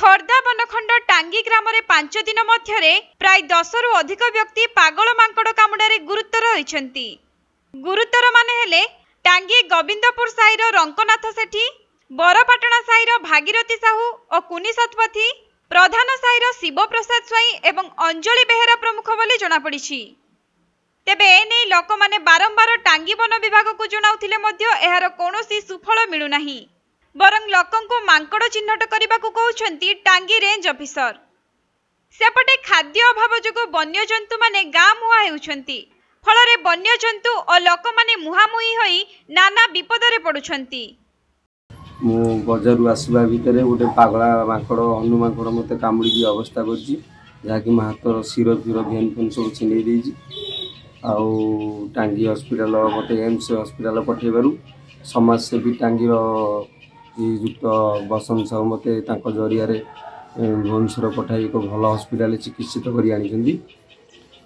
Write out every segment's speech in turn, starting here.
খর্দা বনখণ্ড টাঙ্গি গ্রামে পাঁচ দিন মধ্যে প্রায় দশরু অধিক ব্যক্তি পাগল মাঙ্কড় কামুড়ার গুরুতর হয়েছেন গুরুতর মানে হলে টাঙ্গি গোবিন্দপুর সাহির রঙ্কনাথ সেঠী বরপাটনা সাহির ভাগীরথী সাহু ও কুনি শতপথী প্রধান সাহির শিবপ্রসাদ স্ୱାଇଁ এবং অঞ্জলি বেহেরা প্রমুখ বলে জଣାপড়িছি তেবে এনে লোকমানে বারম্বার টাঙ্গি বন বিভাগକୁ ଜଣାଉଥିଲେ ମଧ୍ୟ ଏହାର କୌଣସି ସୁଫଳ ମିଳୁନାହିଁ বরং ଲୋକଙ୍କୁ ମାଙ୍କଡ଼ ଚିହ୍ନଟ କରିବାକୁ କହୁଛନ୍ତି ଟାଙ୍ଗୀ ରେଞ୍ଜ ଅଫିସର ସେପଟେ ଖାଦ୍ୟ ଅଭାବ ଯୋଗୁଁ ବନ୍ୟଜନ୍ତୁମାନେ ଗାଁ ମୁହାଁ ହେଉଛନ୍ତି ଫଳରେ ବନ୍ୟଜନ୍ତୁ ଓ ଲୋକମାନେ ମୁହାଁମୁହିଁ ହୋଇ ନାନା ବିପଦରେ ପଡ଼ୁଛନ୍ତି ମୁଁ ବଜାରରୁ ଆସିବା ଭିତରେ ଗୋଟେ ପାଗଳା ମାଙ୍କଡ଼ ହନୁ ମାଙ୍କଡ଼ ମୋତେ କାମୁଡ଼ିକି ଅବସ୍ଥା କରିଛି ଯାହାକି ମୋ ହାତର ଶିର ଫିର ଭେନ୍ ଫେନ୍ ସବୁ ଛିଣ୍ଡେଇ ଦେଇଛି ଆଉ ଟାଙ୍ଗୀ ହସ୍ପିଟାଲ ମୋତେ ଏମ୍ସ ହସ୍ପିଟାଲ ପଠାଇବାରୁ ସମାଜସେବୀ ଟାଙ୍ଗୀର ଶ୍ରୀଯୁକ୍ତ ବସନ୍ତ ସାହୁ ମୋତେ ତାଙ୍କ ଜରିଆରେ ଭୁବନେଶ୍ୱର ପଠାଇ ଏକ ଭଲ ହସ୍ପିଟାଲରେ ଚିକିତ୍ସିତ କରି ଆଣିଛନ୍ତି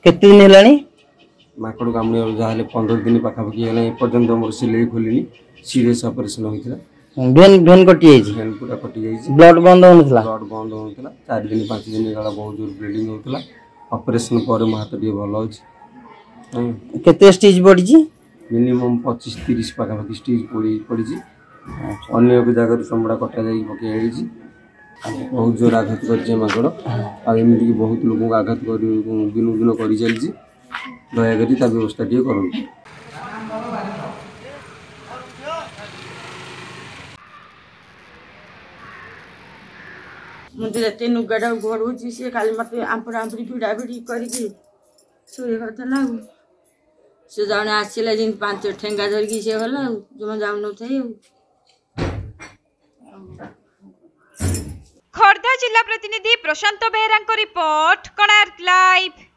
କେତେ ଦିନ ହେଲାଣି ମାଙ୍କଡ଼ କାମୁଡ଼ିବାକୁ ଯାହା ହେଲେ ପନ୍ଦର ଦିନ ପାଖାପାଖି ହେଲାଣି ଏପର୍ଯ୍ୟନ୍ତ ମୋର ସିଲେଇ ଖୋଲିନି ସିରିୟସ୍ ଅପରେସନ୍ ହୋଇଥିଲା ଭେନ୍ ଭେନ୍ କଟି ପୁରା କଟି ବ୍ଲଡ୍ ବନ୍ଦ ହେଉନଥିଲା ବ୍ଲଡ୍ ବନ୍ଦ ହେଉନଥିଲା ଚାରି ଦିନ ପାଞ୍ଚ ଦିନ ହେଲା ବହୁତ ଜୋର ବ୍ଲିଡ଼ିଂ ହେଉଥିଲା ଅପରେସନ୍ ପରେ ମୋ ହାତ ଟିକେ ଭଲ ଅଛି କେତେ ଷ୍ଟିଚ୍ ପଡ଼ିଛି ମିନିମମ୍ ପଚିଶ ତିରିଶ ପାଖାପାଖି ଷ୍ଟିଚ୍ ପଡ଼ିଛି ଅନ୍ୟ ଏକ ଜାଗାରୁ ଚମଡ଼ା ଯାଇକି ପକେଇ ହେଇଛି ବହୁତ ଜୋର ଆଘାତ କରିଛି ଏ ମାଙ୍କଡ଼ ଆଉ ଏମିତିକି ବହୁତ ଲୋକଙ୍କୁ ଆଘାତ କରି ଦିନକୁ ଦିନ କରିଚାଲିଛି ଦୟାକରି ତା ବ୍ୟବସ୍ଥା ଟିକେ କରନ୍ତୁ ମୁଁ ଯେତେ ଲୁଗାଟା ଘୋଡ଼ଉଛି ସେ କାଲି ମୋତେ ଆମ୍ପୁଡ଼ା ଆମ୍ପୁଡ଼ି ଭିଡ଼ା ଭିଡ଼ି କରିକି ଶୋଇ କଥା ନା ଆଉ ସେ ଜଣେ ଆସିଲା ଯେମିତି ପାଞ୍ଚ ଠେଙ୍ଗା ଧରିକି ସିଏ ଗଲା ଆଉ ଜମା ଯାଉନଥାଏ ଆଉ କେନ୍ଦ୍ରାପଡ଼ା ଜିଲ୍ଲା ପ୍ରତିନିଧି ପ୍ରଶାନ୍ତ ବେହେରାଙ୍କ ରିପୋର୍ଟ କୋଣାର୍କ ଲାଇଭ୍